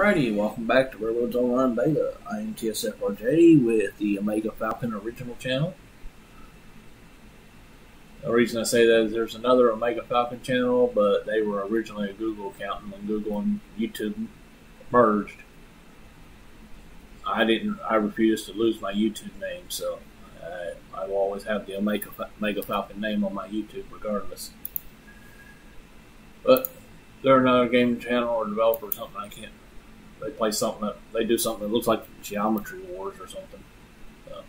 Alrighty, welcome back to Railroads Online Beta. I am TSFRJ with the Omega Falcon original channel. The reason I say that is there's another Omega Falcon channel, but they were originally a Google account, and when Google and YouTube merged, I didn't. I refused to lose my YouTube name, so I, I will always have the Omega, Omega Falcon name on my YouTube, regardless. But they're another gaming channel or developer or something. I can't they play something that they do something that looks like Geometry Wars or something. So.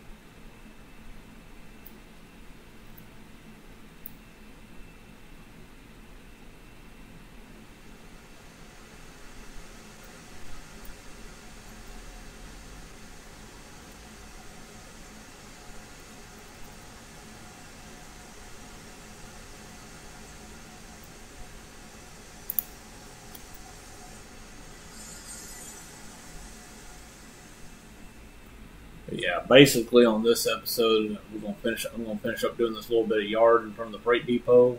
Yeah, basically on this episode, we're gonna finish. I'm gonna finish up doing this little bit of yard in front of the freight depot.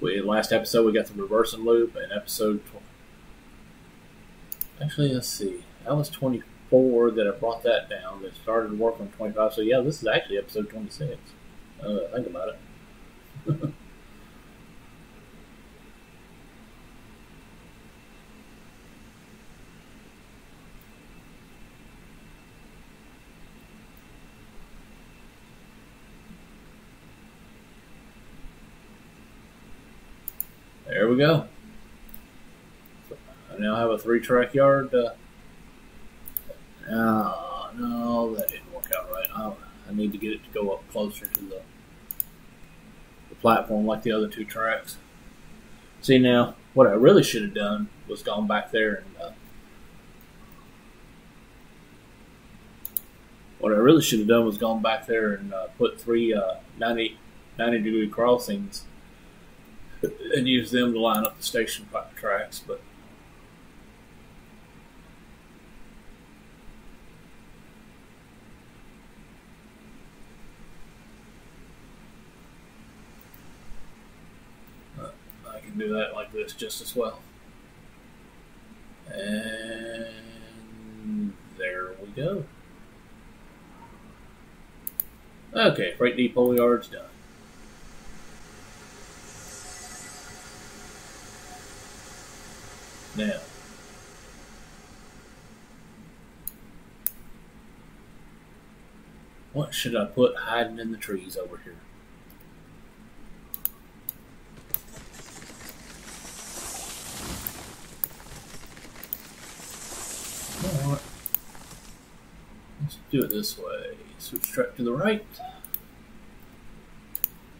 We last episode we got the reversing loop, and episode tw- actually let's see, that was 24 that I brought that down. That started work on 25. So yeah, this is actually episode 26. Uh, think about it. There we go. I now have a three track yard. Uh, uh, no, that didn't work out right. I, I need to get it to go up closer to the, the platform like the other two tracks. See now, what I really should have done was gone back there and uh, what I really should have done was gone back there and uh, put three uh, 90, 90 degree crossings and use them to line up the station pipe tracks, but I can do that like this just as well. And there we go. Okay, freight depot yard's done. Now, what should I put hiding in the trees over here? Alright. Let's do it this way. Switch track to the right.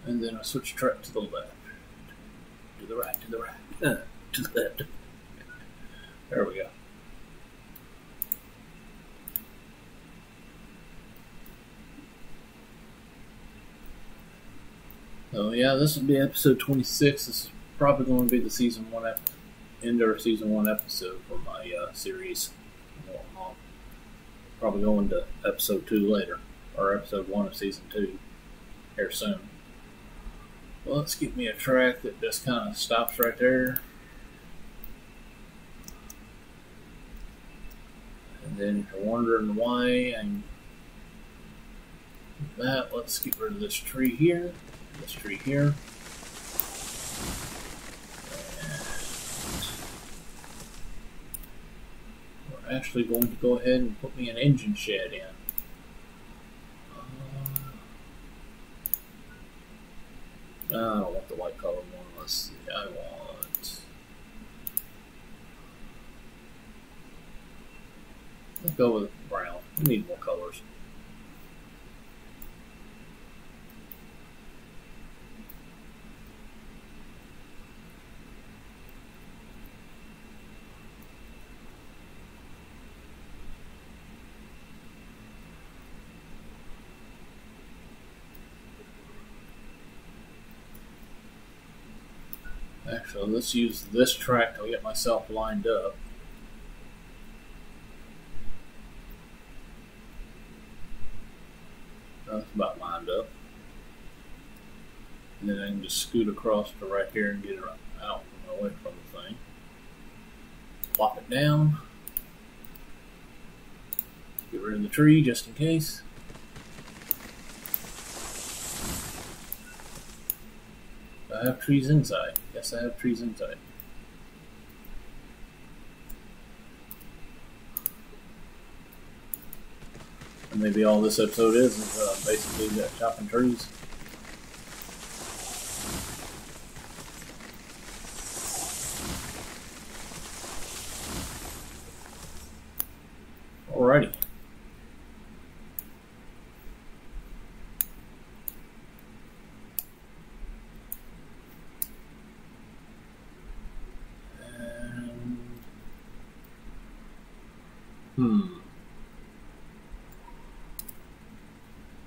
And then I switch track to the left. To the right, to the right. Uh, to the left. There we go. So yeah, this will be episode 26. This is probably going to be the season one ep- end of season one episode for my uh, series. I'll probably go into episode two later, or episode one of season two here soon. Well, let's get me a track that just kind of stops right there. And then you're wondering why I'm that, let's get rid of this tree here, this tree here. And we're actually going to go ahead and put me an engine shed in. Uh, I don't want the white color one. Let's see. I want. Let's go with brown. We need more colors. Actually, let's use this track to get myself lined up. That's about lined up. And then I can just scoot across to right here and get it out away from the thing. Plop it down. Get rid of the tree just in case. I have trees inside. Yes, I have trees inside. And maybe all this episode is is uh, basically chopping trees. Alrighty. And- Hmm.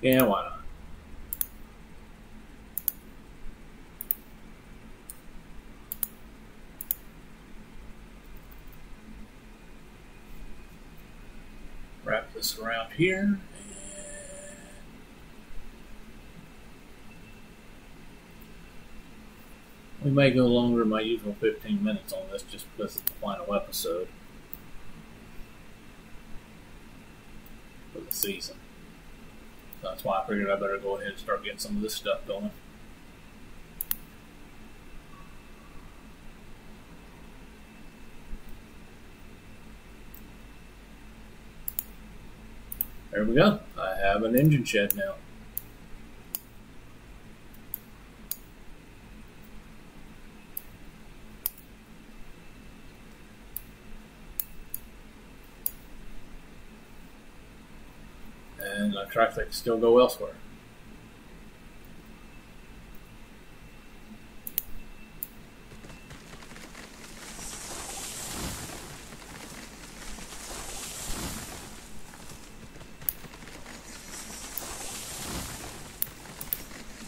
Yeah, why not? Wrap this around here. We may go longer than my usual 15 minutes on this just because it's the final episode the season. That's why I figured I better go ahead and start getting some of this stuff going. There we go. I have an engine shed now. And a track that can still go elsewhere.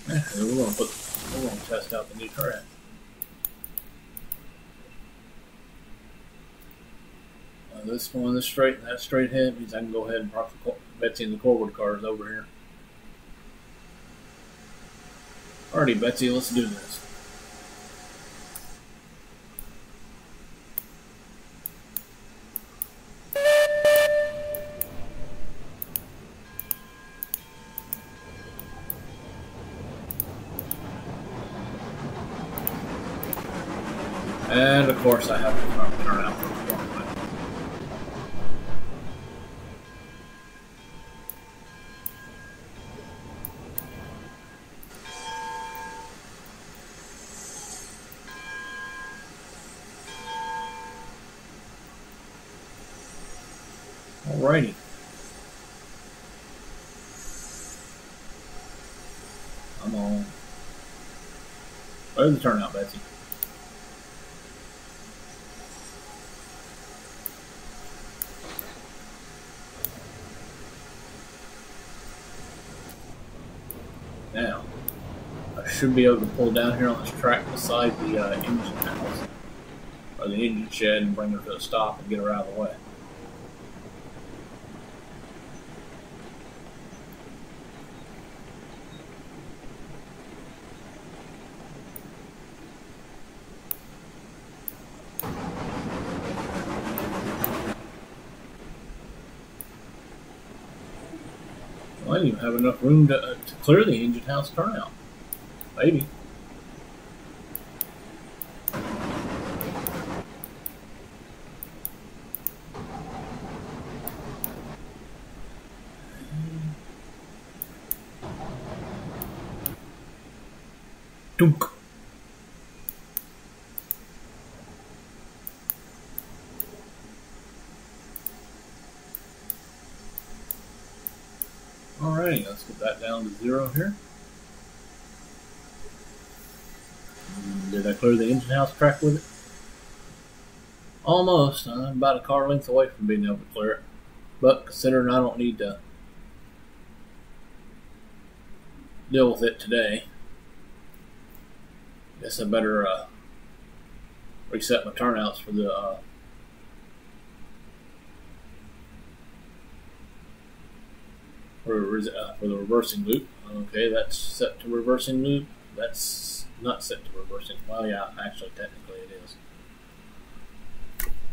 We're gonna put we're gonna test out the new track. Uh, this one, this straight, and that straight ahead means I can go ahead and Cor- Betsy and the cordwood cars over here. Alrighty, Betsy, let's do this. And of course, I have to turn- out the I'm on. Where's the turnout, Betsy? Now, I should be able to pull down here on this track beside the uh, engine house or the engine shed and bring her to a stop and get her out of the way. Didn't have enough room to, uh, to clear the engine house turnout. Maybe. Dunk. Alrighty, let's get that down to zero here. Did I clear the engine house track with it? Almost. I'm about a car length away from being able to clear it. But considering I don't need to deal with it today, I guess I better uh, reset my turnouts for the uh, for, uh, for the reversing loop. Okay, that's set to reversing loop. That's not set to reversing. Well, yeah, actually, technically it is.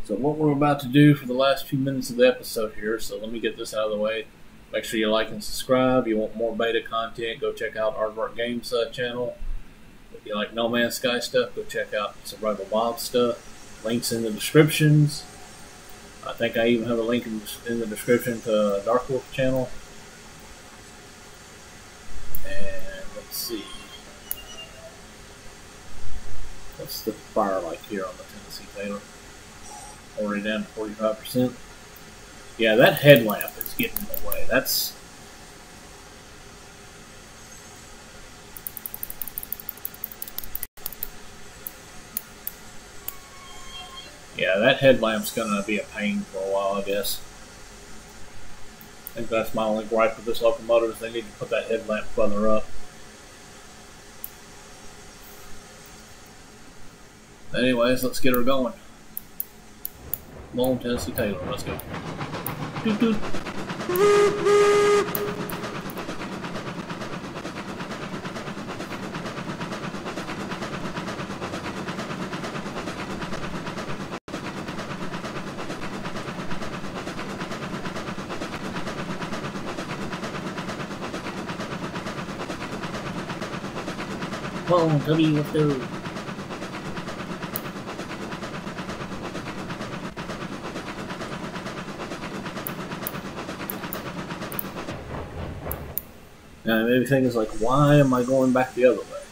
So what we're about to do for the last few minutes of the episode here, so let me get this out of the way. Make sure you like and subscribe. You want more beta content, go check out Aardvark Games uh, channel. If you like No Man's Sky stuff, go check out Survival Wild stuff. Links in the descriptions. I think I even have a link in, in the description to Dark Wolf channel. Let's. What's the fire like here on the Tennessee Taylor? already down to 45%. Yeah, that headlamp is getting in the way. That's Yeah, that headlamp's gonna be a pain for a while, I guess. I think that's my only gripe with this locomotive is they need to put that headlamp further up. Anyways, let's get her going. Long Tennessee Taylor. Let's go. Doot doot. W, let's And everything is like, why am I going back the other way?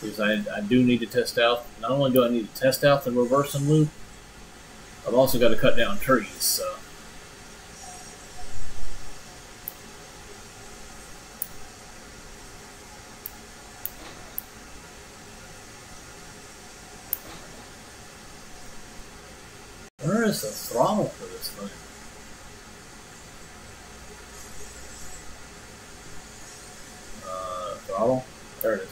Because I, I do need to test out, not only do I need to test out the reversing loop, I've also got to cut down trees, so. Where is the throttle for this thing? throttle. There it is.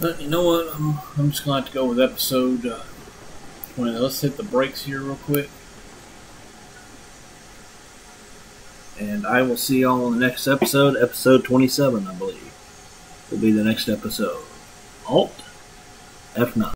But you know what? I'm, I'm just going to have to go with episode uh, 20. Let's hit the brakes here real quick. And I will see y'all in the next episode. Episode 27, I believe, will be the next episode. Alt F9.